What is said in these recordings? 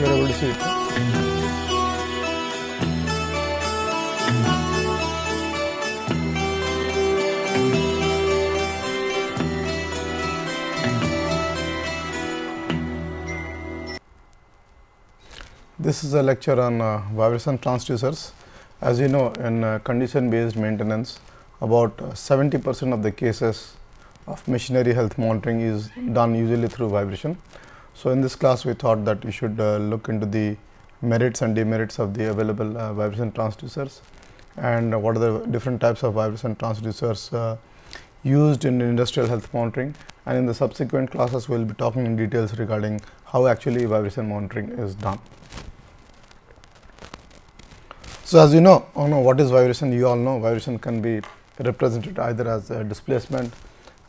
See it. This is a lecture on uh, vibration transducers. As you know, in uh, condition based maintenance, about 70 percent of the cases of machinery health monitoring is done usually through vibration. So, in this class we thought that we should uh, look into the merits and demerits of the available uh, vibration transducers and what are the different types of vibration transducers uh, used in industrial health monitoring and in the subsequent classes we will be talking in details regarding how actually vibration monitoring is done. So, as you know, you know what is vibration you all know vibration can be represented either as displacement,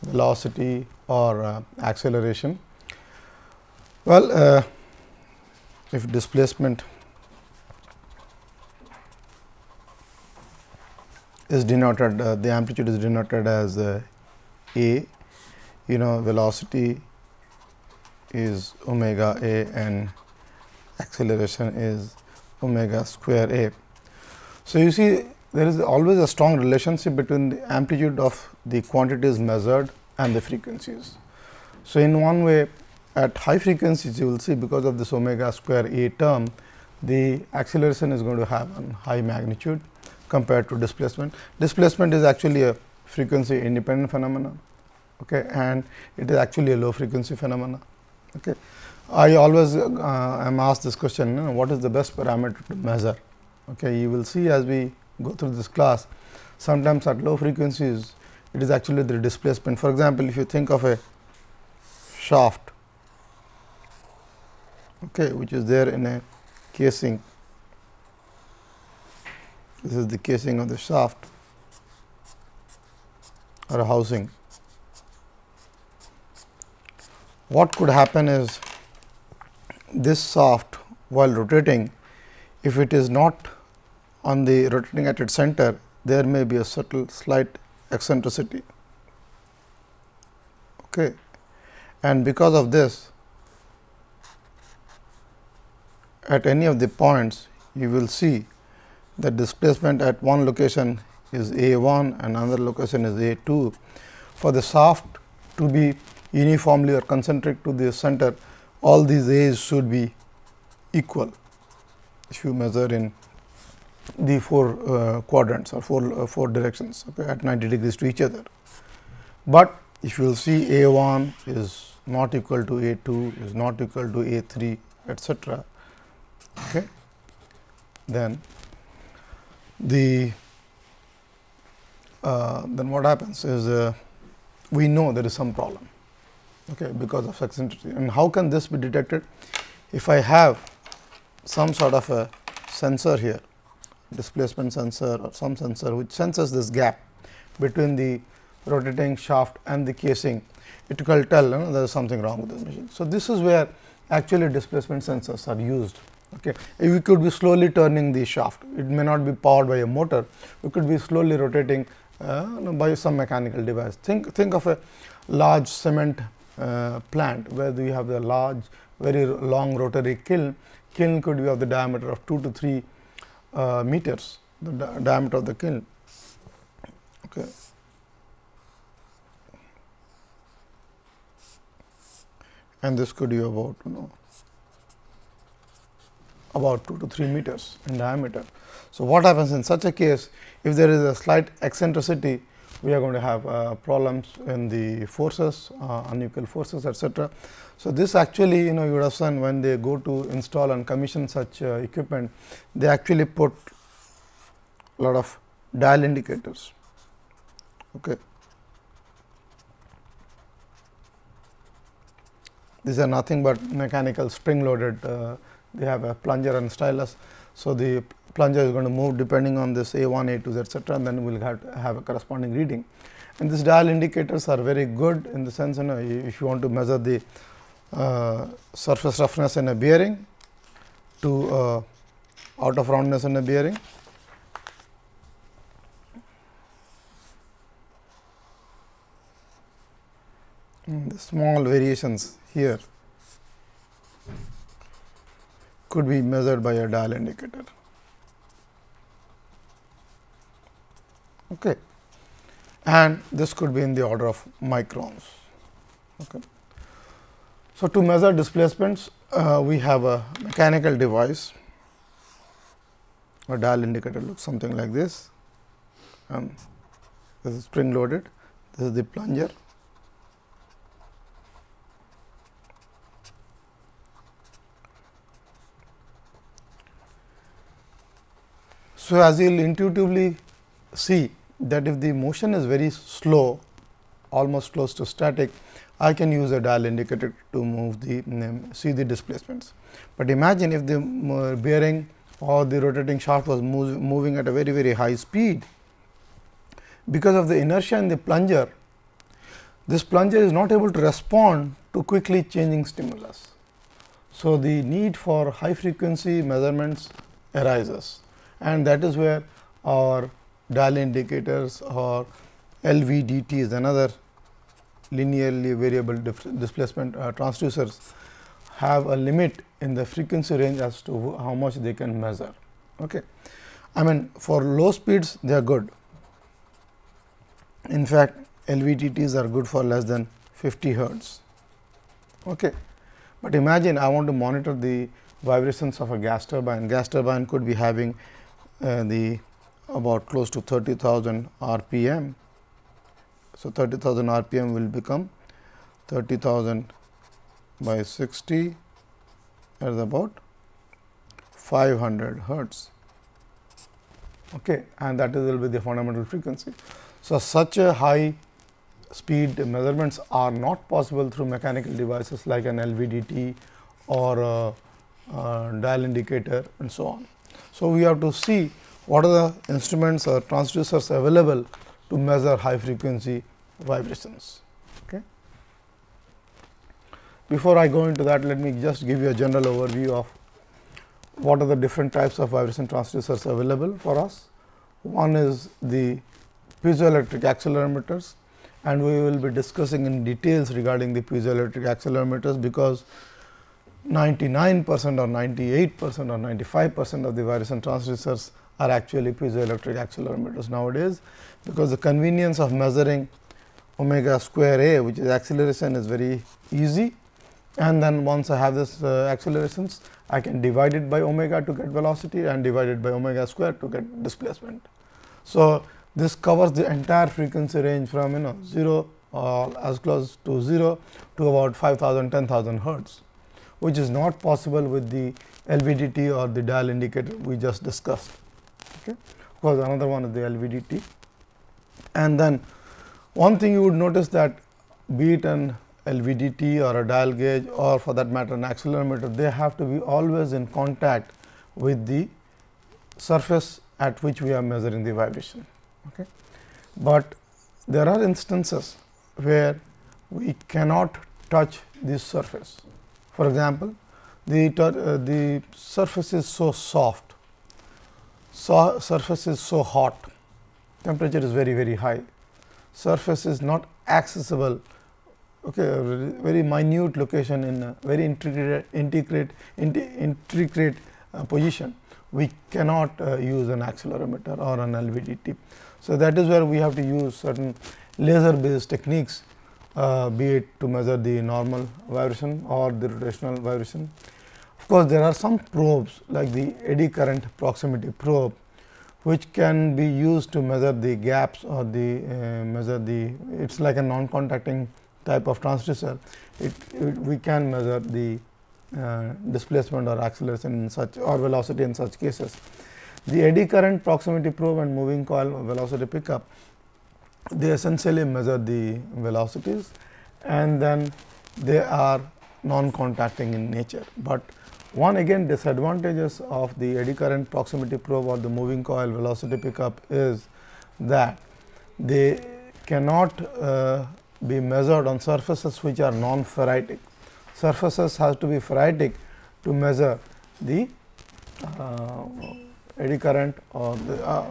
velocity or uh, acceleration. Well, uh, if displacement is denoted uh, the amplitude is denoted as uh, a you know velocity is omega a and acceleration is omega square a. So, you see there is always a strong relationship between the amplitude of the quantities measured and the frequencies. So, in one way at high frequencies you will see because of this omega square a term the acceleration is going to have a high magnitude compared to displacement. Displacement is actually a frequency independent phenomenon okay, and it is actually a low frequency phenomenon. Okay. I always uh, am asked this question you know, what is the best parameter to measure. Okay. You will see as we go through this class sometimes at low frequencies it is actually the displacement. For example, if you think of a shaft okay, which is there in a casing. This is the casing of the shaft or a housing. What could happen is this shaft while rotating, if it is not on the rotating at its center, there may be a subtle slight eccentricity. Okay. And because of this, at any of the points you will see that displacement at one location is a 1 and another location is a 2. For the shaft to be uniformly or concentric to the center all these a's should be equal if you measure in the four uh, quadrants or four, uh, four directions okay, at 90 degrees to each other. But if you will see a 1 is not equal to a 2 is not equal to a 3 etcetera okay, then the uh, then what happens is uh, we know there is some problem okay, because of eccentricity. And how can this be detected? If I have some sort of a sensor here, displacement sensor or some sensor which senses this gap between the rotating shaft and the casing, it will tell you know, there is something wrong with the machine. So, this is where actually displacement sensors are used Okay. We could be slowly turning the shaft, it may not be powered by a motor, we could be slowly rotating uh, by some mechanical device. Think, think of a large cement uh, plant, where you have the large very long rotary kiln, kiln could be of the diameter of 2 to 3 uh, meters, the di diameter of the kiln. Okay. And this could be about you know about 2 to 3 meters in diameter. So, what happens in such a case if there is a slight eccentricity we are going to have uh, problems in the forces uh, unequal forces etcetera. So, this actually you know you would have seen when they go to install and commission such uh, equipment they actually put a lot of dial indicators. Okay. These are nothing but mechanical spring loaded uh, they have a plunger and stylus. So, the plunger is going to move depending on this A 1, A 2 etcetera and then we will have, have a corresponding reading. And these dial indicators are very good in the sense you know if you want to measure the uh, surface roughness in a bearing to uh, out of roundness in a bearing. And the small variations here could be measured by a dial indicator. Okay. And this could be in the order of microns. Okay. So, to measure displacements, uh, we have a mechanical device, a dial indicator looks something like this. Um, this is spring loaded, this is the plunger. So, as you will intuitively see that if the motion is very slow almost close to static, I can use a dial indicator to move the um, see the displacements. But imagine if the uh, bearing or the rotating shaft was move, moving at a very very high speed because of the inertia in the plunger this plunger is not able to respond to quickly changing stimulus. So, the need for high frequency measurements arises and that is where our dial indicators or LVDT is another linearly variable displacement uh, transducers have a limit in the frequency range as to how much they can measure. Okay. I mean for low speeds they are good. In fact, LVDTs are good for less than 50 hertz. Okay. But imagine I want to monitor the vibrations of a gas turbine. Gas turbine could be having the about close to 30,000 rpm. So, 30,000 rpm will become 30,000 by 60 is about 500 hertz okay, and that is will be the fundamental frequency. So, such a high speed measurements are not possible through mechanical devices like an LVDT or a, a dial indicator and so on. So, we have to see what are the instruments or transducers available to measure high frequency vibrations. Okay. Before I go into that, let me just give you a general overview of what are the different types of vibration transducers available for us. One is the piezoelectric accelerometers and we will be discussing in details regarding the piezoelectric accelerometers because 99 percent or 98 percent or 95 percent of the vibration transducers are actually piezoelectric accelerometers nowadays, because the convenience of measuring omega square a which is acceleration is very easy and then once I have this uh, accelerations I can divide it by omega to get velocity and divide it by omega square to get displacement. So, this covers the entire frequency range from you know 0 or uh, as close to 0 to about 5000 10000 hertz which is not possible with the LVDT or the dial indicator we just discussed. Okay. Of course, another one is the LVDT and then one thing you would notice that be it an LVDT or a dial gauge or for that matter an accelerometer, they have to be always in contact with the surface at which we are measuring the vibration. Okay. But there are instances where we cannot touch this surface. For example, the, uh, the surface is so soft, so surface is so hot, temperature is very very high, surface is not accessible okay, very minute location in a very intricate, intricate, intricate uh, position, we cannot uh, use an accelerometer or an LVDT. So, that is where we have to use certain laser based techniques uh, be it to measure the normal vibration or the rotational vibration. Of course, there are some probes like the eddy current proximity probe which can be used to measure the gaps or the uh, measure the it is like a non contacting type of transducer. It, it, we can measure the uh, displacement or acceleration in such or velocity in such cases. The eddy current proximity probe and moving coil velocity pickup, they essentially measure the velocities and then they are non-contacting in nature. But one again disadvantages of the eddy current proximity probe or the moving coil velocity pickup is that they cannot uh, be measured on surfaces which are non-ferritic. Surfaces has to be ferritic to measure the uh, eddy current or the, uh,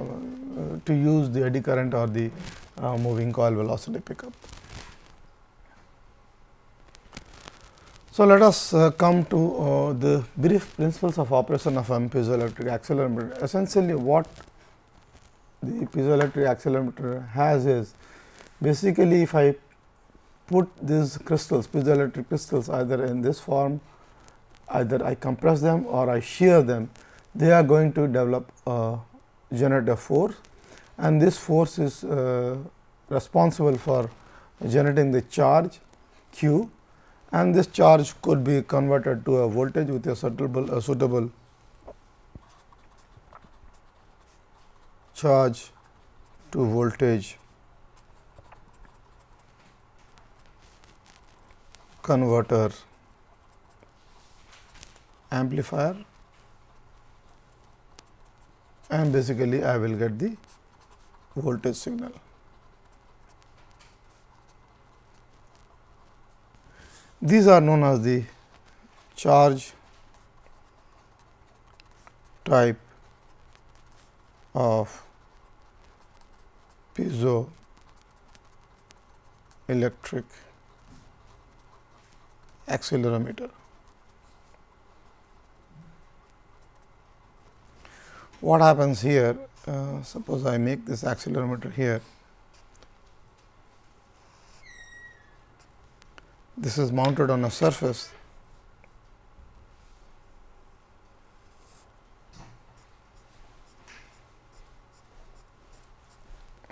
to use the eddy current or the uh, moving coil velocity pickup. So, let us uh, come to uh, the brief principles of operation of a piezoelectric accelerometer. Essentially, what the piezoelectric accelerometer has is basically if I put these crystals piezoelectric crystals either in this form either I compress them or I shear them they are going to develop a generative force and this force is uh, responsible for generating the charge q. And this charge could be converted to a voltage with a suitable, a suitable charge to voltage converter amplifier. And basically I will get the voltage signal. These are known as the charge type of piezo electric accelerometer. What happens here? Uh, suppose I make this accelerometer here. This is mounted on a surface.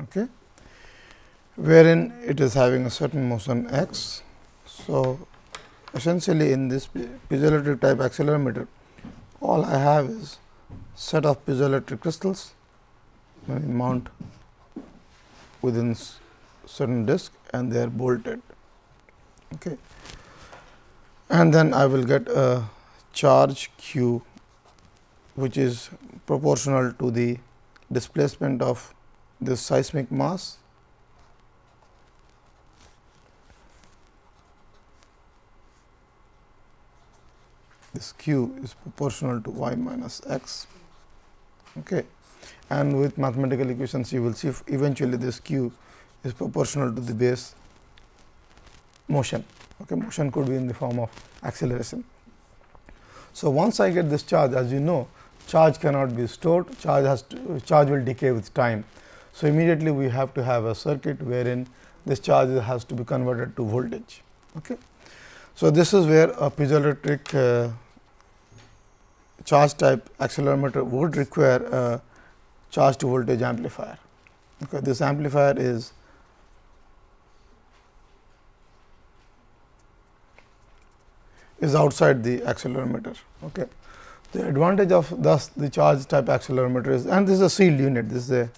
Okay, wherein it is having a certain motion x. So, essentially in this piezoelectric type accelerometer, all I have is set of piezoelectric crystals mount within certain disk and they are bolted. Okay. And then I will get a charge q which is proportional to the displacement of this seismic mass this q is proportional to y minus x okay. And with mathematical equations you will see eventually this q is proportional to the base motion okay. motion could be in the form of acceleration. So, once I get this charge as you know charge cannot be stored charge has to charge will decay with time. So, immediately we have to have a circuit wherein this charge has to be converted to voltage. Okay. So, this is where a piezoelectric uh, charge type accelerometer would require a charge to voltage amplifier. Okay. This amplifier is is outside the accelerometer. Okay. The advantage of thus the charge type accelerometer is and this is a sealed unit, this is a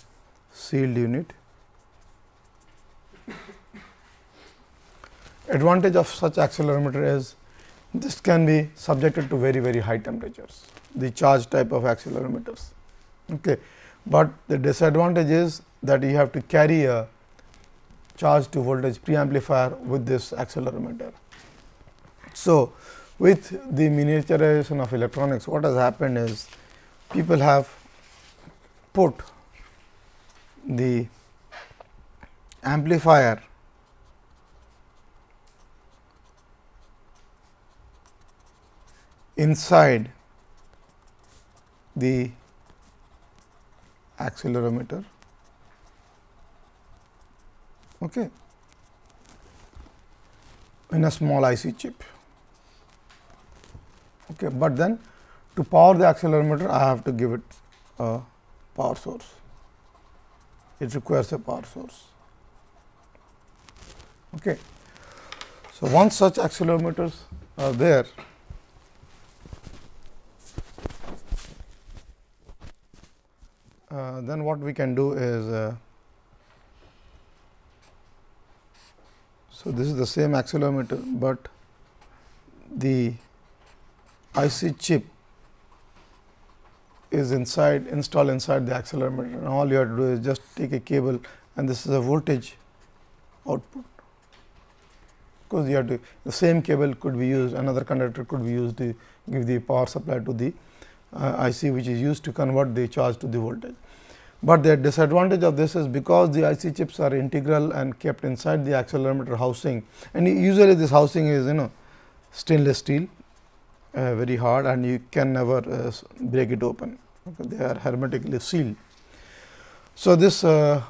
sealed unit advantage of such accelerometer is this can be subjected to very very high temperatures the charge type of accelerometers okay but the disadvantage is that you have to carry a charge to voltage preamplifier with this accelerometer. So with the miniaturization of electronics what has happened is people have put the amplifier inside the accelerometer. Okay. in a small IC chip. Okay, but then to power the accelerometer, I have to give it a power source. It requires a power source. Okay. So, once such accelerometers are there, uh, then what we can do is uh, so this is the same accelerometer, but the IC chip is inside installed inside the accelerometer. And all you have to do is just take a cable and this is a voltage output. Because you have to the same cable could be used another conductor could be used to give the power supply to the uh, IC which is used to convert the charge to the voltage. But the disadvantage of this is because the IC chips are integral and kept inside the accelerometer housing and usually this housing is you know stainless steel uh, very hard and you can never uh, break it open okay. they are hermetically sealed. So, this uh,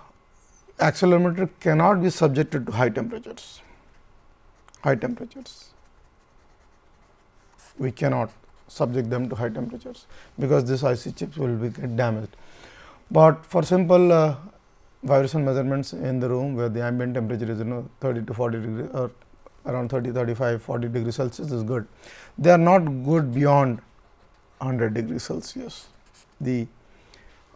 accelerometer cannot be subjected to high temperatures high temperatures we cannot subject them to high temperatures because this IC chips will be get damaged. But for simple uh, vibration measurements in the room where the ambient temperature is you know 30 to 40 degree or around 30 35 40 degree Celsius is good. They are not good beyond 100 degree Celsius. The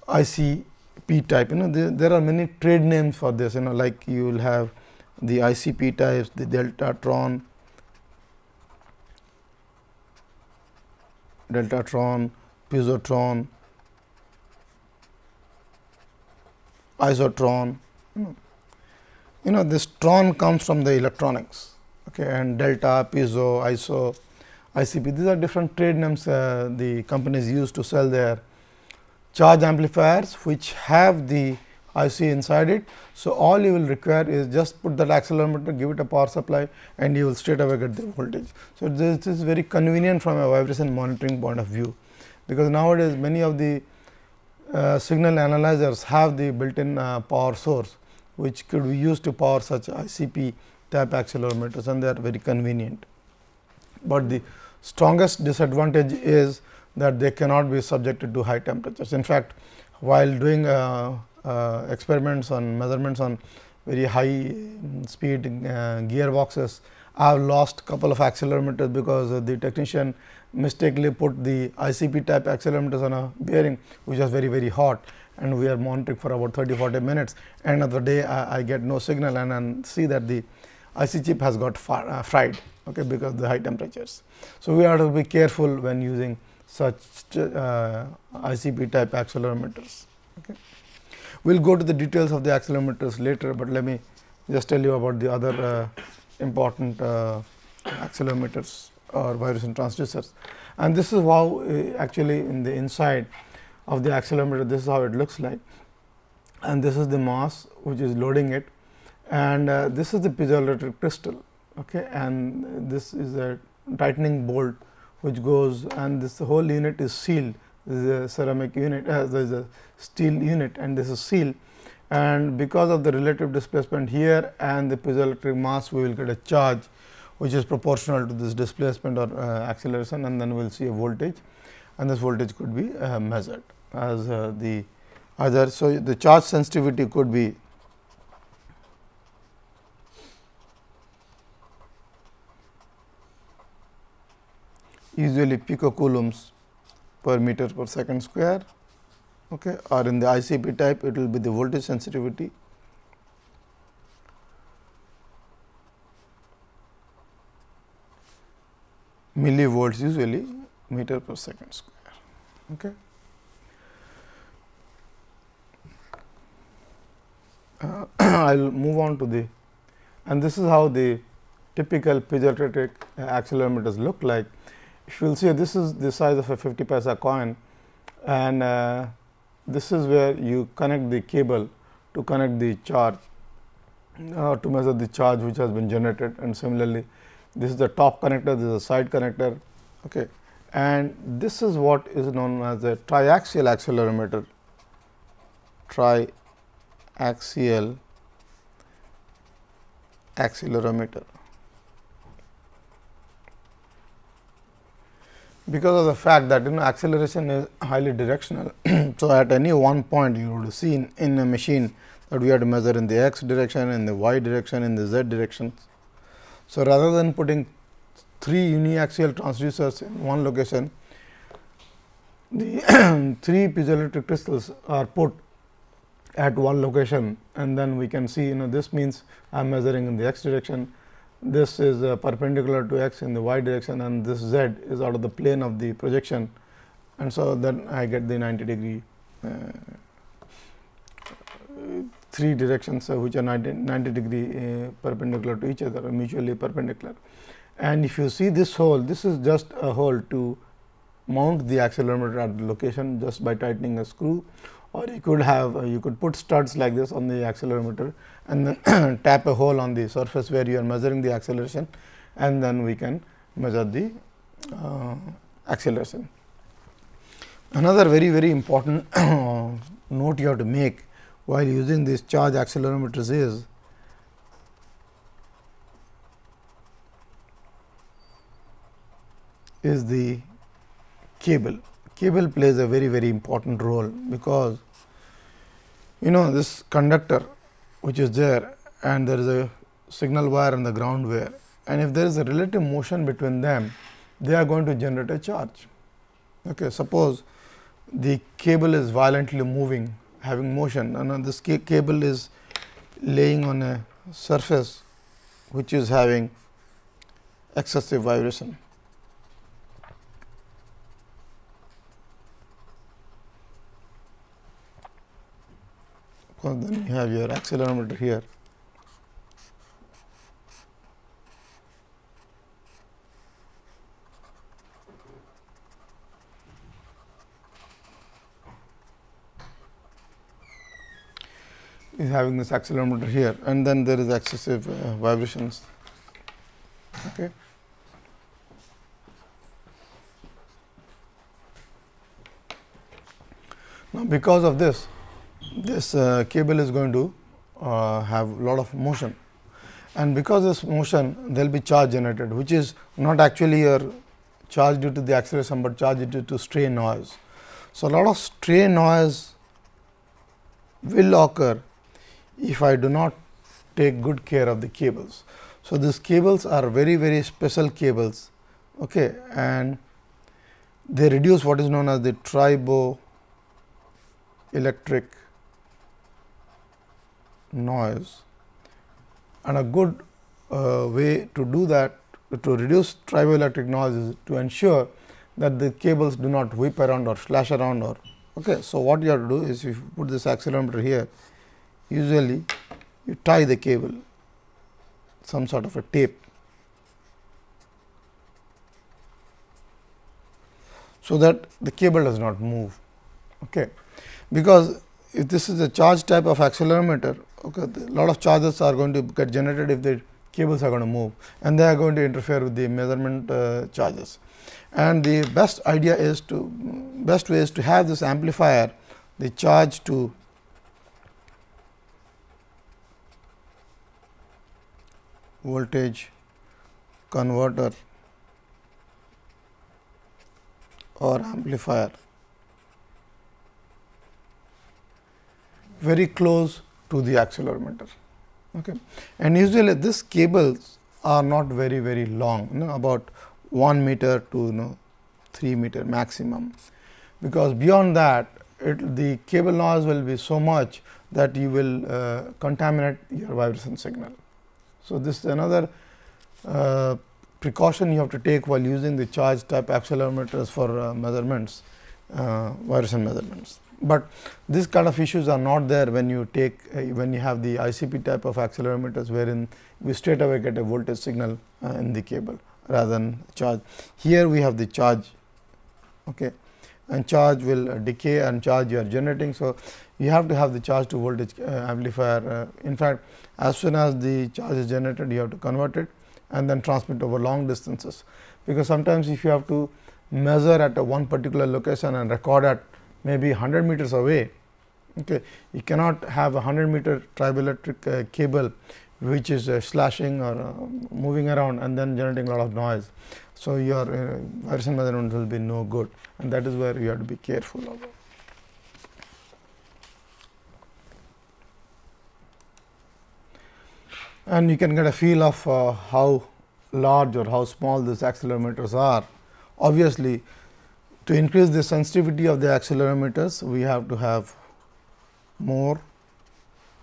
IC P type you know there, are many trade names for this you know like you will have the ICP types the Deltatron Deltatron, Piezotron, Isotron. You know this tron comes from the electronics okay, and delta, piezo, iso, ICP these are different trade names uh, the companies use to sell their charge amplifiers which have the IC inside it. So, all you will require is just put that accelerometer, give it a power supply and you will straight away get the voltage. So, this is very convenient from a vibration monitoring point of view, because nowadays many of the uh, signal analyzers have the built in uh, power source, which could be used to power such ICP type accelerometers and they are very convenient. But the strongest disadvantage is that they cannot be subjected to high temperatures. In fact, while doing uh, uh, experiments on measurements on very high speed uh, gearboxes. I have lost couple of accelerometers because the technician mistakenly put the ICP type accelerometers on a bearing which was very very hot and we are monitoring for about 30 40 minutes end of the day I, I get no signal and, and see that the IC chip has got far, uh, fried okay, because of the high temperatures. So, we have to be careful when using such uh, ICP type accelerometers. Okay. We will go to the details of the accelerometers later, but let me just tell you about the other uh, important uh, accelerometers or vibration transducers. And this is how uh, actually in the inside of the accelerometer this is how it looks like. And this is the mass which is loading it. And uh, this is the piezoelectric crystal okay? And this is a tightening bolt which goes and this whole unit is sealed this is a ceramic unit uh, there is a steel unit and this is seal and because of the relative displacement here and the piezoelectric mass we will get a charge which is proportional to this displacement or uh, acceleration and then we will see a voltage and this voltage could be uh, measured as uh, the other. So, the charge sensitivity could be usually picocoulombs per meter per second square okay, or in the ICP type it will be the voltage sensitivity millivolts usually meter per second square. Okay. Uh, I will move on to the and this is how the typical piezoelectric accelerometers look like if you will see this is the size of a 50 paisa coin and uh, this is where you connect the cable to connect the charge uh, to measure the charge which has been generated. And similarly this is the top connector this is a side connector okay? And this is what is known as a triaxial accelerometer. Triaxial accelerometer because of the fact that you know acceleration is highly directional. so, at any one point you would see in, in a machine that we have to measure in the x direction, in the y direction, in the z direction. So, rather than putting three uniaxial transducers in one location, the three piezoelectric crystals are put at one location and then we can see you know this means I am measuring in the x direction this is uh, perpendicular to x in the y direction and this z is out of the plane of the projection and so then I get the 90 degree uh, three directions uh, which are 90, 90 degree uh, perpendicular to each other or mutually perpendicular. And if you see this hole, this is just a hole to mount the accelerometer at the location just by tightening a screw or you could have uh, you could put studs like this on the accelerometer and then tap a hole on the surface where you are measuring the acceleration and then we can measure the uh, acceleration. Another very very important note you have to make while using these charge accelerometers is is the cable. Cable plays a very very important role because you know this conductor which is there and there is a signal wire and the ground wire and if there is a relative motion between them they are going to generate a charge. Okay, suppose the cable is violently moving having motion and this cable is laying on a surface which is having excessive vibration. Well, then you have your accelerometer here. is having this accelerometer here and then there is excessive uh, vibrations. Okay. Now, because of this, this uh, cable is going to uh, have lot of motion and because this motion there will be charge generated which is not actually your charge due to the acceleration, but charge due to stray noise. So, a lot of stray noise will occur if I do not take good care of the cables. So, these cables are very very special cables okay, and they reduce what is known as the tribo electric noise and a good uh, way to do that to reduce triboelectric noise is to ensure that the cables do not whip around or slash around or okay. So, what you have to do is if you put this accelerometer here usually you tie the cable some sort of a tape. So, that the cable does not move okay. because if this is a charge type of accelerometer okay, a lot of charges are going to get generated if the cables are going to move and they are going to interfere with the measurement uh, charges. And the best idea is to best way is to have this amplifier the charge to voltage converter or amplifier very close to the accelerometer. Okay. And usually this cables are not very very long you know, about 1 meter to you know 3 meter maximum, because beyond that it, the cable noise will be so much that you will uh, contaminate your vibration signal. So, this is another uh, precaution you have to take while using the charge type accelerometers for uh, measurements, uh, vibration measurements. But these kind of issues are not there when you take uh, when you have the ICP type of accelerometers wherein we straight away get a voltage signal uh, in the cable rather than charge. Here we have the charge okay, and charge will uh, decay and charge you are generating. So, you have to have the charge to voltage uh, amplifier. Uh, in fact, as soon as the charge is generated, you have to convert it and then transmit over long distances. Because sometimes if you have to measure at one particular location and record at maybe 100 meters away, okay, you cannot have a 100 meter triboelectric uh, cable which is uh, slashing or uh, moving around and then generating a lot of noise. So, your uh, vibration measurement will be no good and that is where you have to be careful about. And you can get a feel of uh, how large or how small these accelerometers are. Obviously, to increase the sensitivity of the accelerometers, we have to have more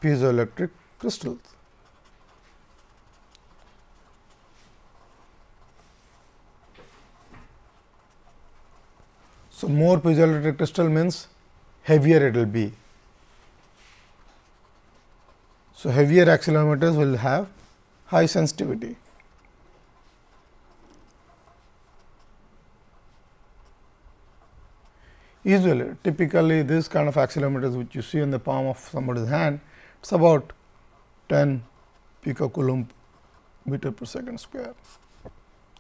piezoelectric crystals. So, more piezoelectric crystal means heavier it will be. So, heavier accelerometers will have high sensitivity. Usually, typically this kind of accelerometers which you see in the palm of somebody's hand, it is about 10 picocoulomb meter per second square.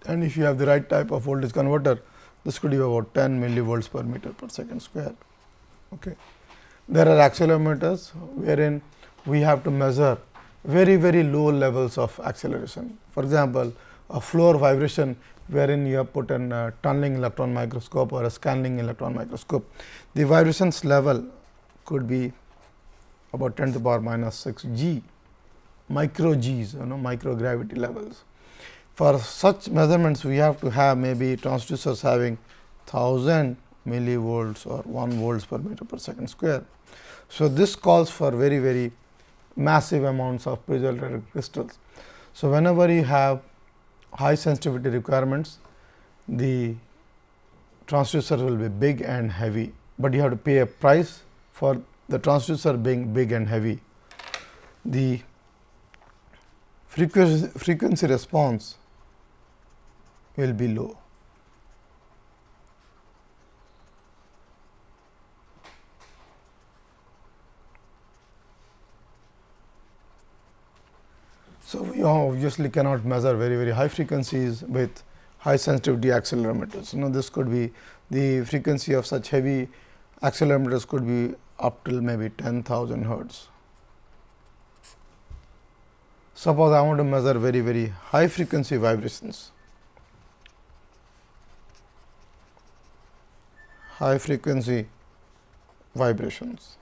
and if you have the right type of voltage converter this could be about 10 millivolts per meter per second square. Okay. There are accelerometers wherein we have to measure very very low levels of acceleration. For example, a floor vibration wherein you have put an uh, tunneling electron microscope or a scanning electron microscope. The vibrations level could be about 10 to the power minus 6 g micro g's you know microgravity levels. For such measurements we have to have maybe transducers having 1000 millivolts or 1 volts per meter per second square. So, this calls for very very massive amounts of piezoelectric crystals. So, whenever you have high sensitivity requirements, the transducer will be big and heavy, but you have to pay a price for the transducer being big and heavy. The frequency, frequency response will be low. We obviously cannot measure very very high frequencies with high sensitivity accelerometers. You know this could be the frequency of such heavy accelerometers could be up till maybe 10,000 hertz. Suppose I want to measure very very high frequency vibrations. High frequency vibrations.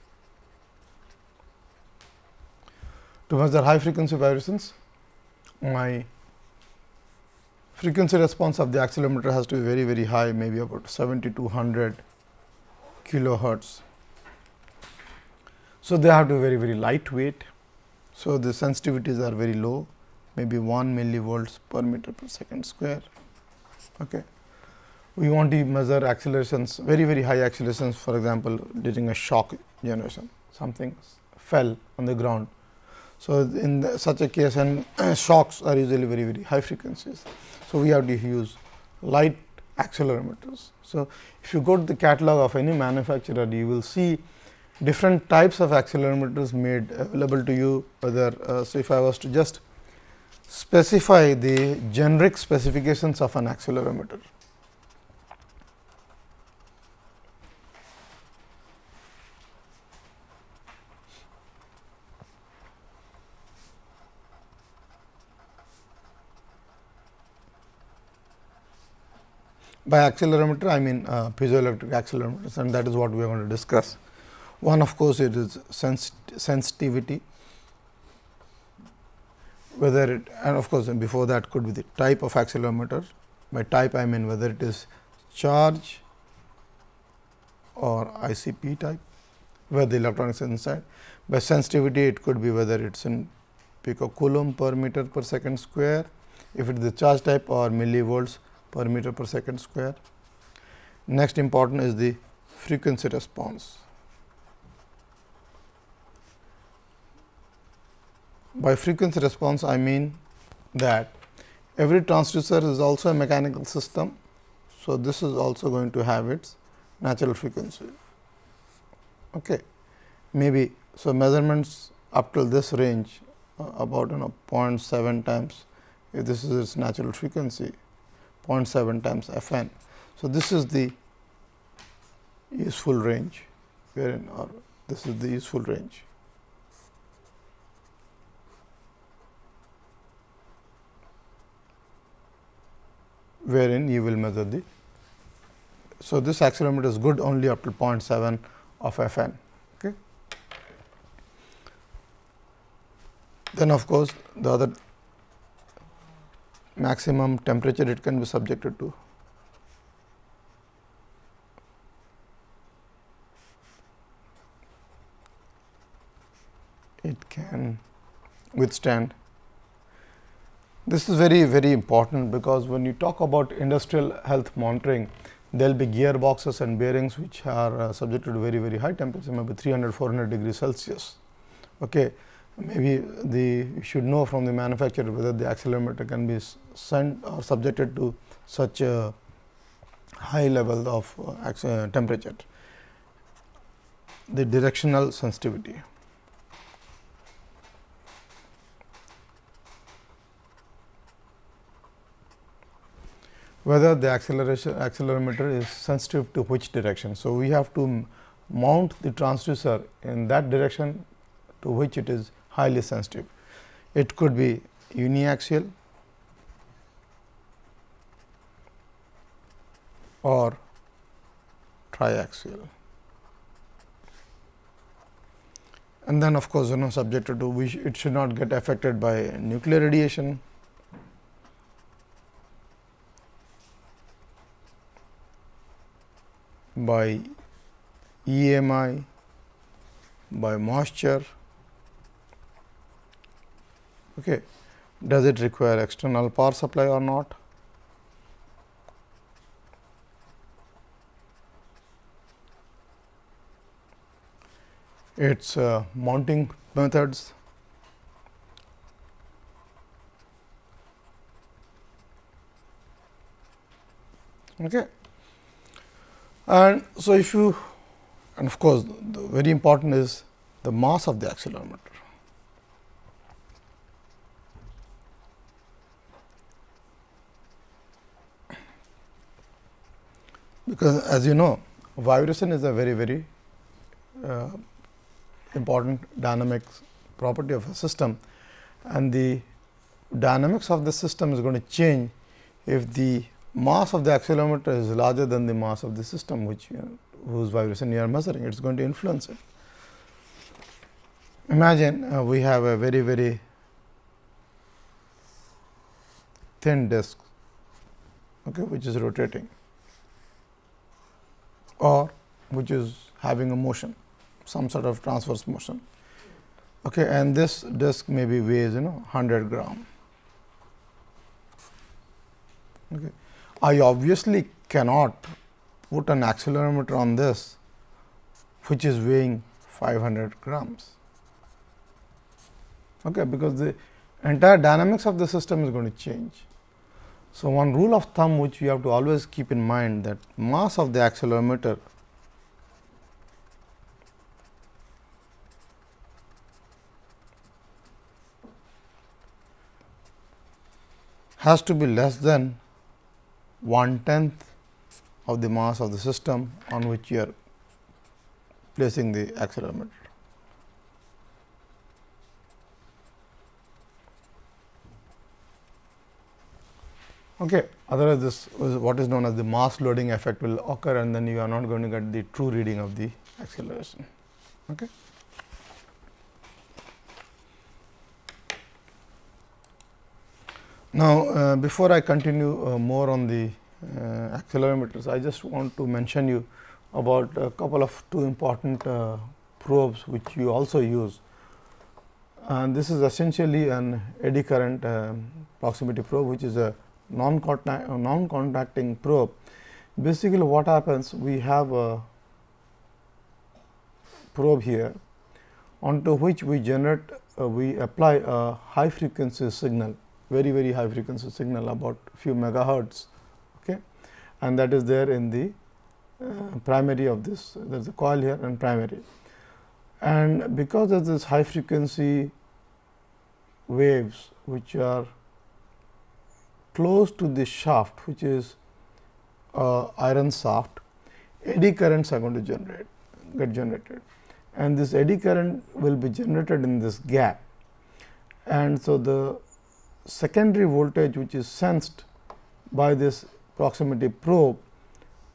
To measure high frequency vibrations, my frequency response of the accelerometer has to be very very high maybe about 7200 kilohertz. So, they have to be very very lightweight. So, the sensitivities are very low maybe 1 millivolts per meter per second square. Okay. We want to measure accelerations very very high accelerations for example, during a shock generation something fell on the ground so, in the, such a case and shocks are usually very very high frequencies. So, we have to use light accelerometers. So, if you go to the catalog of any manufacturer you will see different types of accelerometers made available to you whether. Uh, so, if I was to just specify the generic specifications of an accelerometer. By accelerometer, I mean uh, piezoelectric accelerometers and that is what we are going to discuss. One of course, it is sens sensitivity, whether it and of course, before that could be the type of accelerometer. By type, I mean whether it is charge or ICP type, where the electronics inside. By sensitivity, it could be whether it is in picocoulomb per meter per second square, if it is the charge type or millivolts per meter per second square. Next important is the frequency response. By frequency response, I mean that every transducer is also a mechanical system. So, this is also going to have its natural frequency. Okay. Maybe so measurements up till this range uh, about you know 0.7 times if this is its natural frequency 0.7 times f n. So, this is the useful range wherein or this is the useful range. wherein you will measure the. So, this accelerometer is good only up to 0.7 of f n. Okay. Then of course, the other maximum temperature it can be subjected to. It can withstand. This is very very important because when you talk about industrial health monitoring, there will be gearboxes and bearings which are uh, subjected to very very high temperature maybe 300 400 degrees Celsius. Okay maybe the you should know from the manufacturer whether the accelerometer can be sent or subjected to such a high level of uh, uh, temperature. The directional sensitivity. whether the acceleration accelerometer is sensitive to which direction. So, we have to mount the transducer in that direction to which it is highly sensitive. It could be uniaxial or triaxial. And then of course, you know subjected to which it should not get affected by nuclear radiation. by EMI, by moisture. Okay. Does it require external power supply or not? its uh, mounting methods. Okay. And so, if you and of course, the very important is the mass of the accelerometer. Because as you know, vibration is a very, very uh, important dynamics property of a system. And the dynamics of the system is going to change if the mass of the accelerometer is larger than the mass of the system which you know, whose vibration you are measuring. It is going to influence it. Imagine uh, we have a very very thin disk okay, which is rotating or which is having a motion some sort of transverse motion. Okay, and this disc maybe weighs you know 100 gram. Okay. I obviously cannot put an accelerometer on this which is weighing 500 grams. Okay, because the entire dynamics of the system is going to change. So, one rule of thumb which you have to always keep in mind that mass of the accelerometer has to be less than one tenth of the mass of the system on which you are placing the accelerometer. Okay. Otherwise, this is what is known as the mass loading effect will occur and then you are not going to get the true reading of the acceleration. Okay. Now, uh, before I continue uh, more on the uh, accelerometers, I just want to mention you about a couple of two important uh, probes which you also use. And this is essentially an eddy current um, proximity probe, which is a non-contact, non-contacting probe. Basically, what happens? We have a probe here onto which we generate, uh, we apply a high frequency signal very very high frequency signal about few megahertz okay and that is there in the uh, primary of this there is a coil here and primary and because of this high frequency waves which are close to this shaft which is uh, iron shaft eddy currents are going to generate get generated. And this eddy current will be generated in this gap. And so the secondary voltage which is sensed by this proximity probe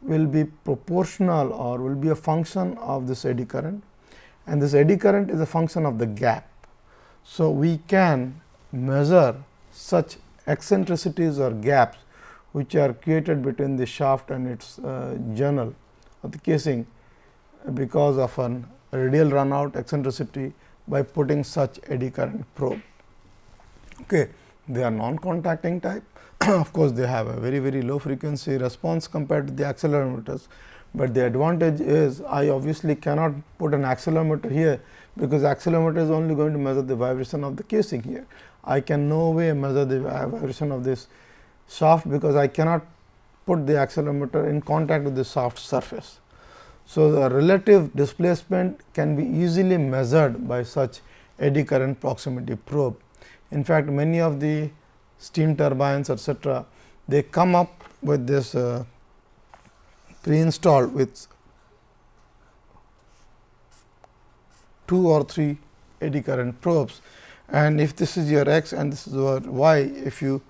will be proportional or will be a function of this eddy current. And this eddy current is a function of the gap. So, we can measure such eccentricities or gaps which are created between the shaft and its uh, journal of the casing because of an radial runout eccentricity by putting such eddy current probe. Okay. They are non-contacting type. of course, they have a very very low frequency response compared to the accelerometers, but the advantage is I obviously cannot put an accelerometer here because accelerometer is only going to measure the vibration of the casing here. I can no way measure the vibration of this shaft because I cannot put the accelerometer in contact with the soft surface. So, the relative displacement can be easily measured by such eddy current proximity probe in fact, many of the steam turbines etcetera, they come up with this uh, pre-installed with two or three eddy current probes and if this is your x and this is your y if you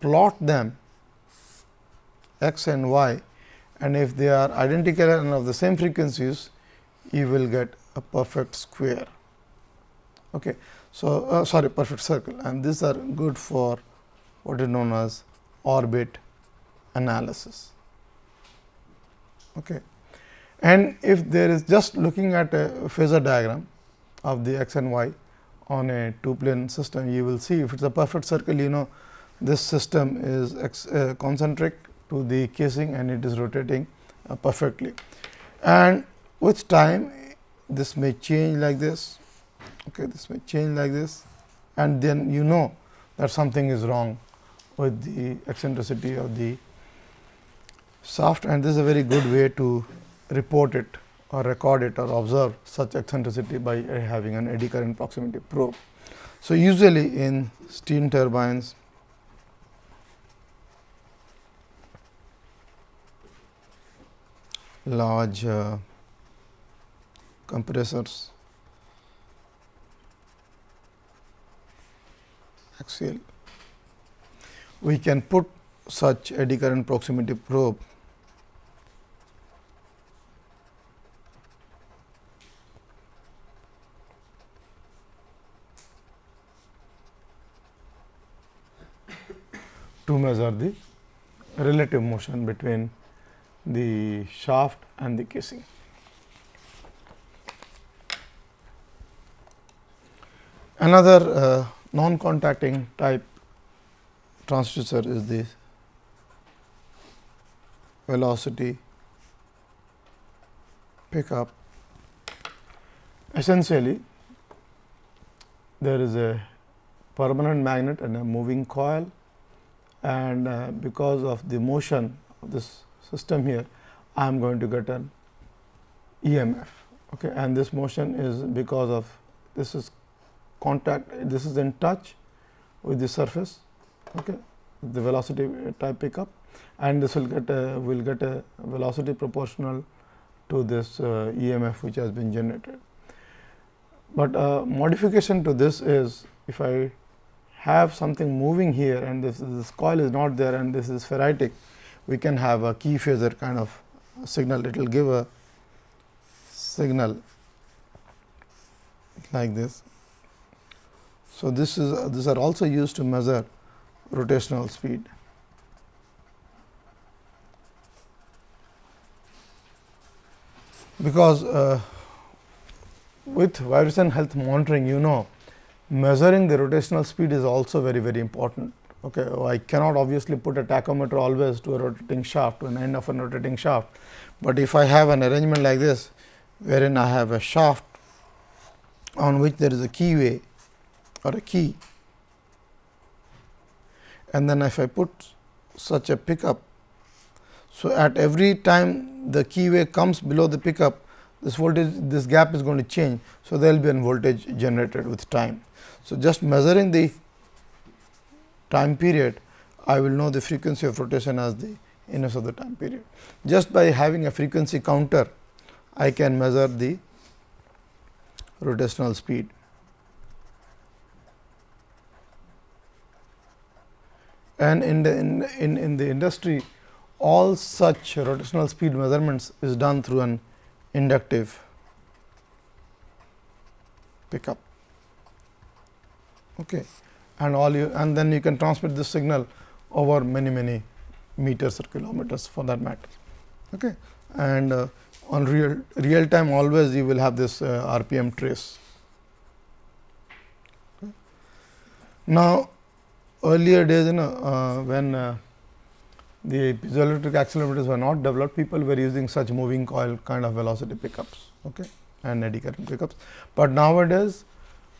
plot them x and y and if they are identical and of the same frequencies you will get a perfect square. Okay. So, uh, sorry perfect circle and these are good for what is known as orbit analysis. Okay. And if there is just looking at a phasor diagram of the x and y on a two plane system, you will see if it is a perfect circle, you know this system is ex, uh, concentric to the casing and it is rotating uh, perfectly. And with time this may change like this, okay, this may change like this. And then you know that something is wrong with the eccentricity of the shaft. And this is a very good way to report it or record it or observe such eccentricity by having an eddy current proximity probe. So, usually in steam turbines large uh, compressors axial we can put such eddy current proximity probe to measure the relative motion between the shaft and the casing. Another uh, non-contacting type transducer is the velocity pickup. Essentially, there is a permanent magnet and a moving coil and uh, because of the motion of this system here, I am going to get an EMF okay, and this motion is because of this is contact this is in touch with the surface. Okay, the velocity type pickup. And this will get a will get a velocity proportional to this uh, EMF which has been generated. But uh, modification to this is if I have something moving here and this, this coil is not there and this is ferritic, we can have a Keyphasor kind of signal. It will give a signal like this. So, this is these are also used to measure rotational speed. Because uh, with vibration health monitoring, you know measuring the rotational speed is also very very important. Okay, I cannot obviously put a tachometer always to a rotating shaft to an end of a rotating shaft, but if I have an arrangement like this wherein I have a shaft on which there is a keyway or a key and then if I put such a pickup. So, at every time the keyway comes below the pickup this voltage this gap is going to change. So, there will be a voltage generated with time. So, just measuring the time period I will know the frequency of rotation as the inverse of the time period. Just by having a frequency counter I can measure the rotational speed. and in the in, in, in the industry all such rotational speed measurements is done through an inductive pickup okay. And all you and then you can transmit this signal over many many meters or kilometers for that matter. Okay. And uh, on real real time always you will have this uh, rpm trace. Okay. now earlier days, you know, uh, when uh, the piezoelectric accelerometers were not developed, people were using such moving coil kind of velocity pickups. Okay, and eddy current pickups. But nowadays,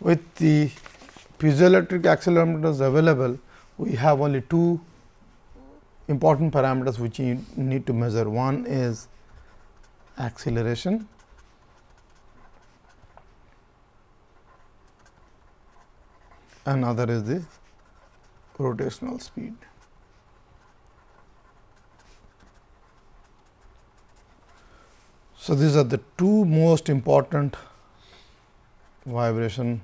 with the piezoelectric accelerometers available, we have only two important parameters which you need to measure. One is acceleration another is the rotational speed. So, these are the two most important vibration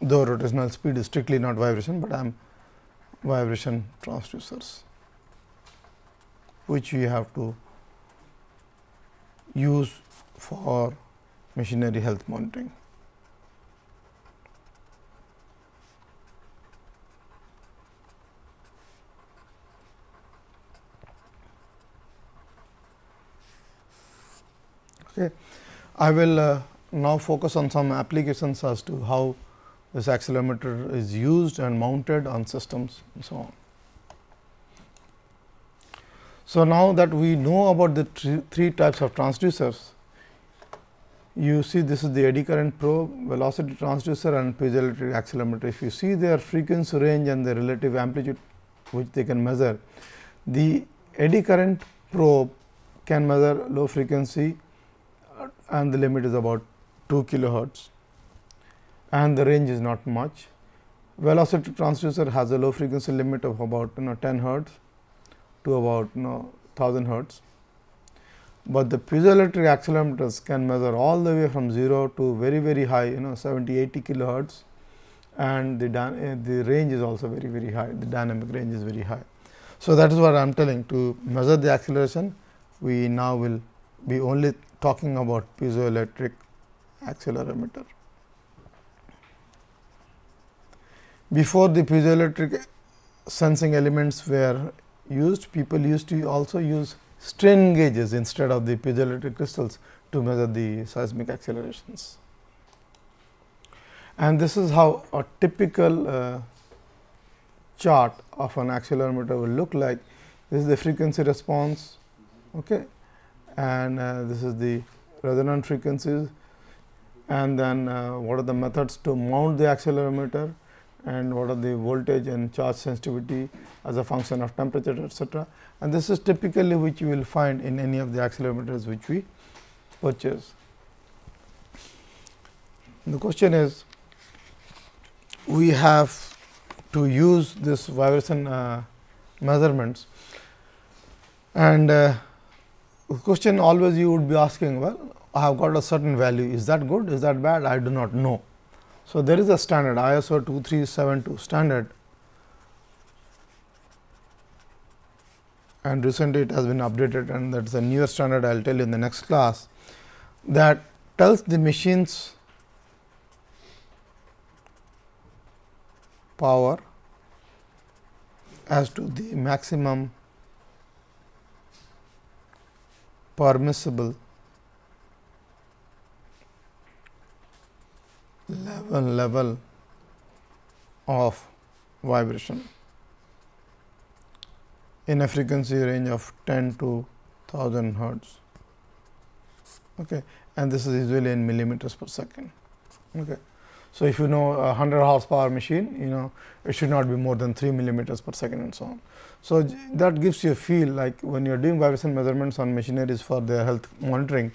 though rotational speed is strictly not vibration, but I am vibration transducers which we have to use for machinery health monitoring. Okay. I will uh, now focus on some applications as to how this accelerometer is used and mounted on systems and so on. So, now that we know about the three types of transducers, you see this is the eddy current probe, velocity transducer and piezoelectric accelerometer. If you see their frequency range and the relative amplitude which they can measure, the eddy current probe can measure low frequency uh, and the limit is about 2 kilohertz and the range is not much. Velocity transducer has a low frequency limit of about you know 10 hertz to about you know 1000 hertz, but the piezoelectric accelerometers can measure all the way from 0 to very very high you know 70 80 kilohertz and the, uh, the range is also very very high the dynamic range is very high. So, that is what I am telling to measure the acceleration we now will be only talking about piezoelectric accelerometer. Before the piezoelectric sensing elements were used, people used to also use strain gauges instead of the piezoelectric crystals to measure the seismic accelerations. And this is how a typical uh, chart of an accelerometer will look like. This is the frequency response okay. and uh, this is the resonant frequencies and then uh, what are the methods to mount the accelerometer and what are the voltage and charge sensitivity as a function of temperature etc. And this is typically which you will find in any of the accelerometers which we purchase. The question is we have to use this vibration uh, measurements and uh, the question always you would be asking well I have got a certain value is that good is that bad I do not know. So, there is a standard ISO 2372 standard. And recently it has been updated and that is a newer standard I will tell you in the next class that tells the machines power as to the maximum permissible level level of vibration. In a frequency range of 10 to 1000 hertz. Okay and this is usually in millimeters per second. Okay so if you know a 100 horsepower machine you know it should not be more than 3 millimeters per second and so on. So that gives you a feel like when you are doing vibration measurements on machineries for their health monitoring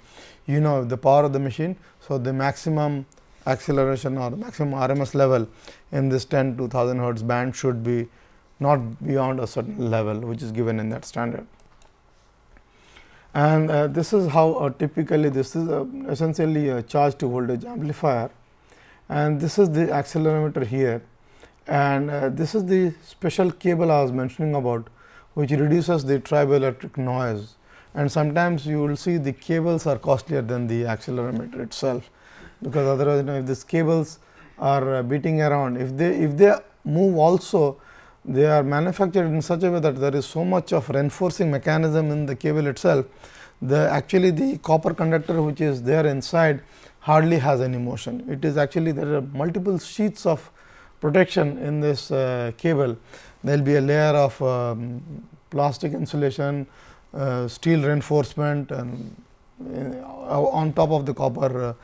you know the power of the machine so the maximum acceleration or maximum RMS level in this 10 to 1000 hertz band should be not beyond a certain level which is given in that standard. And uh, this is how uh, typically this is uh, essentially a charge to voltage amplifier. And this is the accelerometer here. And uh, this is the special cable I was mentioning about which reduces the triboelectric noise. And sometimes you will see the cables are costlier than the accelerometer itself because otherwise you know if these cables are uh, beating around if they if they move also they are manufactured in such a way that there is so much of reinforcing mechanism in the cable itself the actually the copper conductor which is there inside hardly has any motion. It is actually there are multiple sheets of protection in this uh, cable. There will be a layer of um, plastic insulation uh, steel reinforcement and uh, on top of the copper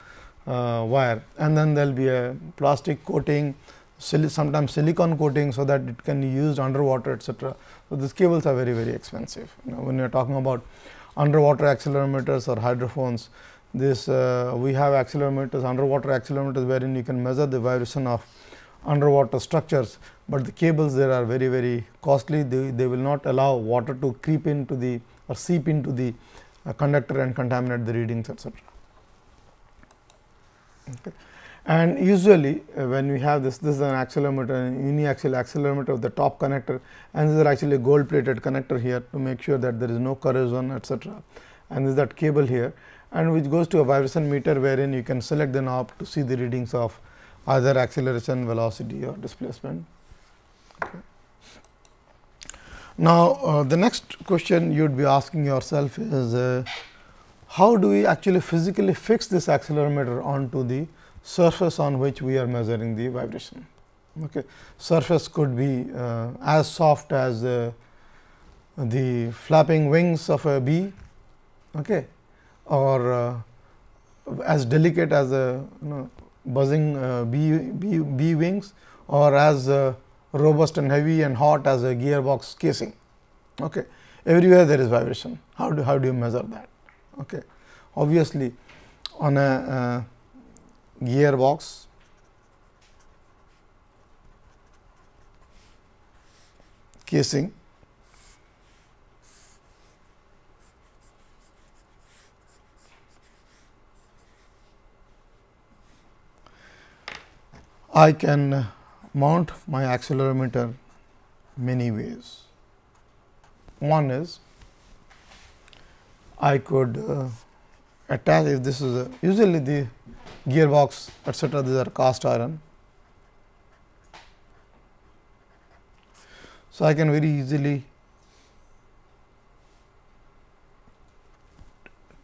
uh, uh, wire and then there will be a plastic coating sometimes silicon coating so that it can be used underwater etc. So, these cables are very very expensive you know, when you are talking about underwater accelerometers or hydrophones this uh, we have accelerometers underwater accelerometers wherein you can measure the vibration of underwater structures, but the cables there are very very costly they, they will not allow water to creep into the or seep into the a conductor and contaminate the readings etc. Okay. And usually uh, when we have this, this is an accelerometer, an uniaxial accelerometer of the top connector and this is actually a gold plated connector here to make sure that there is no corrosion etc. And this is that cable here and which goes to a vibration meter wherein you can select the knob to see the readings of either acceleration, velocity or displacement. Okay. Now, uh, the next question you would be asking yourself is uh, how do we actually physically fix this accelerometer onto the surface on which we are measuring the vibration. Okay. Surface could be uh, as soft as uh, the flapping wings of a bee okay, or uh, as delicate as a you know, buzzing uh, bee, bee, bee wings or as uh, robust and heavy and hot as a gearbox casing. Okay. Everywhere there is vibration. How do, how do you measure that? Okay. Obviously, on a uh, gearbox casing I can mount my accelerometer many ways. One is I could uh, attach if this is a, usually the gearbox etc. these are cast iron. So, I can very easily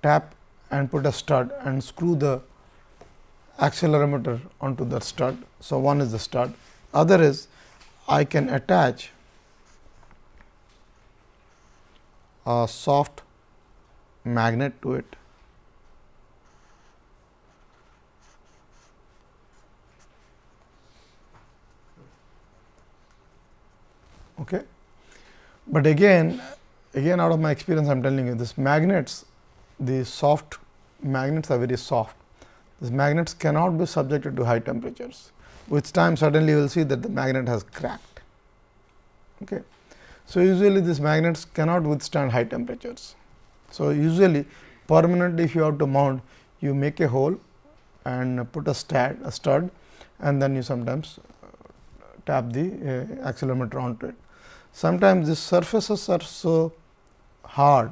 tap and put a stud and screw the accelerometer onto the stud. So, one is the stud, other is I can attach a soft magnet to it. Okay. But again, again out of my experience I am telling you this magnets, the soft magnets are very soft these magnets cannot be subjected to high temperatures. which time suddenly you will see that the magnet has cracked. Okay. So, usually these magnets cannot withstand high temperatures. So, usually permanently if you have to mount you make a hole and put a stud, a stud and then you sometimes uh, tap the uh, accelerometer onto it. Sometimes these surfaces are so hard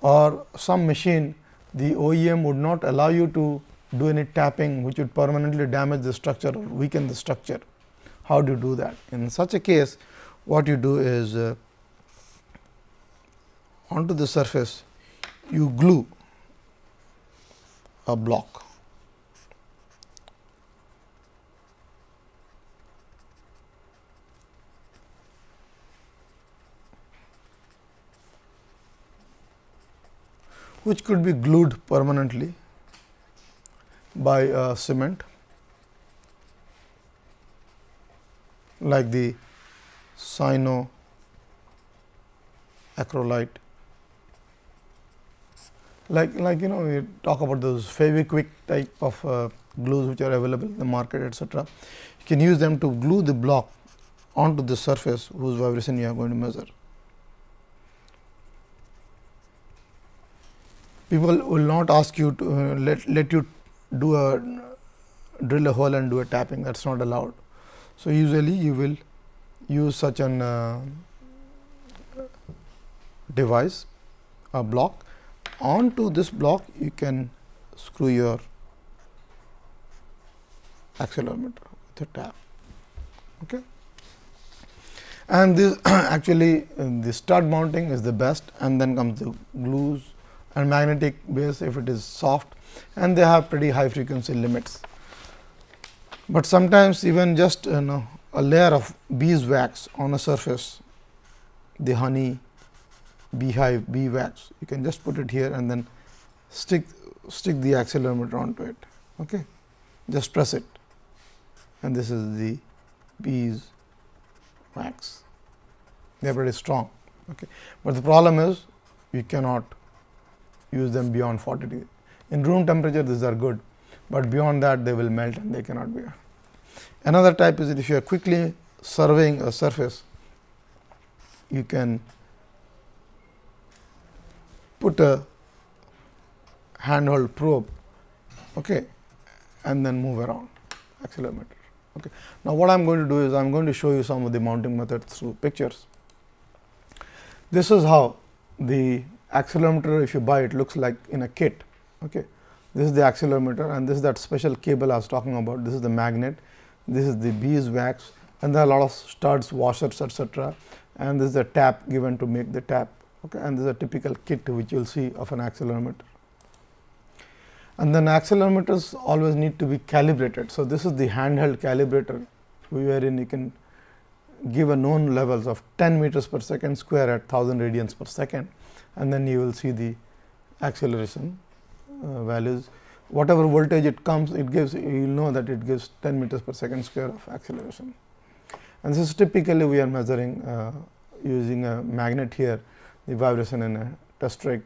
or some machine the OEM would not allow you to do any tapping which would permanently damage the structure or weaken the structure. How do you do that? In such a case, what you do is uh, onto the surface you glue a block. which could be glued permanently by uh, cement like the cyano acrylate like like you know we talk about those Fevikwik type of uh, glues which are available in the market etc. You can use them to glue the block onto the surface whose vibration you are going to measure. People will not ask you to uh, let, let you do a drill a hole and do a tapping that is not allowed. So, usually you will use such an uh, device a block onto this block you can screw your accelerometer with a tap. Okay. And this actually uh, the stud mounting is the best and then comes the glues and magnetic base if it is soft and they have pretty high frequency limits. But sometimes even just you know a layer of beeswax on a surface, the honey, beehive, bee wax, you can just put it here and then stick stick the accelerometer onto it. Okay. Just press it and this is the bees wax. They are pretty strong. Okay. But the problem is you cannot use them beyond 40 degree. In room temperature these are good, but beyond that they will melt and they cannot be. Another type is that if you are quickly surveying a surface, you can put a handheld probe okay, and then move around accelerometer. Okay. Now, what I am going to do is I am going to show you some of the mounting methods through pictures. This is how the accelerometer if you buy it looks like in a kit. Okay. This is the accelerometer and this is that special cable I was talking about. This is the magnet, this is the beeswax and there are a lot of studs, washers etc. and this is the tap given to make the tap okay. and this is a typical kit which you will see of an accelerometer. And then accelerometers always need to be calibrated. So, this is the handheld calibrator wherein you can give a known levels of 10 meters per second square at 1000 radians per second and then you will see the acceleration uh, values. Whatever voltage it comes, it gives you will know that it gives 10 meters per second square of acceleration. And this is typically we are measuring uh, using a magnet here, the vibration in a test rig.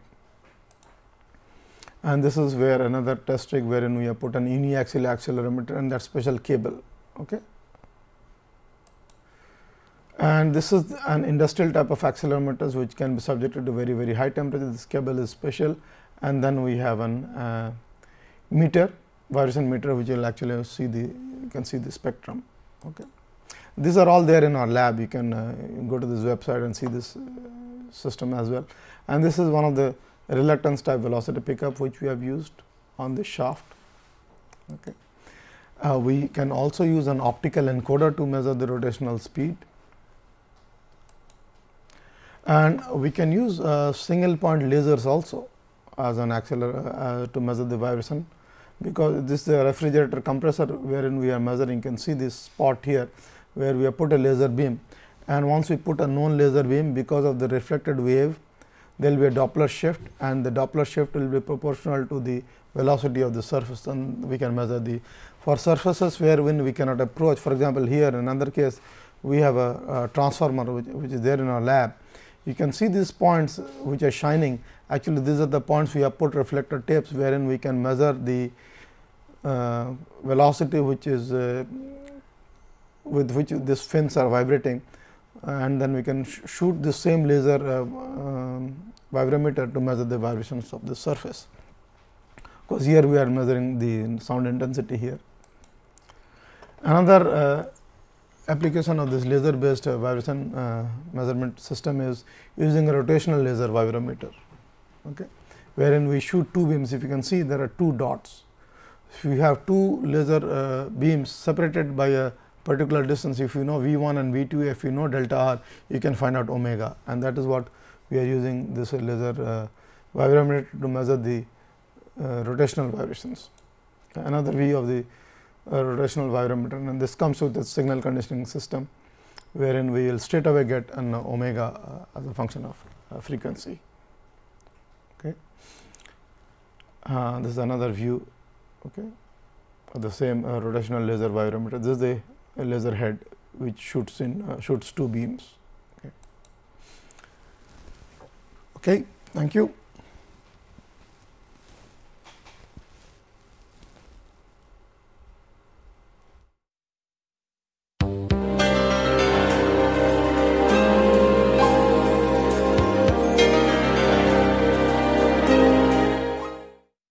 And this is where another test rig wherein we have put an uniaxial accelerometer and that special cable. Okay. And this is an industrial type of accelerometers which can be subjected to very very high temperature. This cable is special and then we have an uh, meter vibration meter which will actually see the you can see the spectrum. Okay. These are all there in our lab you can uh, go to this website and see this uh, system as well. And this is one of the reluctance type velocity pickup which we have used on the shaft. Okay. Uh, we can also use an optical encoder to measure the rotational speed and we can use uh, single point lasers also as an accelerator uh, to measure the vibration because this is a refrigerator compressor wherein we are measuring you can see this spot here where we have put a laser beam and once we put a known laser beam because of the reflected wave there will be a Doppler shift and the Doppler shift will be proportional to the velocity of the surface and we can measure the for surfaces where when we cannot approach. For example, here in another case we have a, a transformer which, which is there in our lab. You can see these points which are shining. Actually these are the points we have put reflector tapes wherein we can measure the uh, velocity which is uh, with which these fins are vibrating and then we can sh shoot the same laser uh, um, vibrometer to measure the vibrations of the surface because here we are measuring the sound intensity here. Another uh, application of this laser based uh, vibration uh, measurement system is using a rotational laser vibrometer, okay, wherein we shoot two beams. If you can see there are two dots. If you have two laser uh, beams separated by a particular distance, if you know V 1 and V 2, if you know delta r, you can find out omega and that is what we are using this laser uh, vibrometer to measure the uh, rotational vibrations. Another view of the a rotational vibrometer and this comes with the signal conditioning system wherein we will straight away get an omega uh, as a function of uh, frequency. Okay. Uh, this is another view okay, of the same uh, rotational laser vibrometer. This is the laser head which shoots in uh, shoots two beams. Okay. okay, thank you.